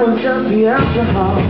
now and just the alcohol.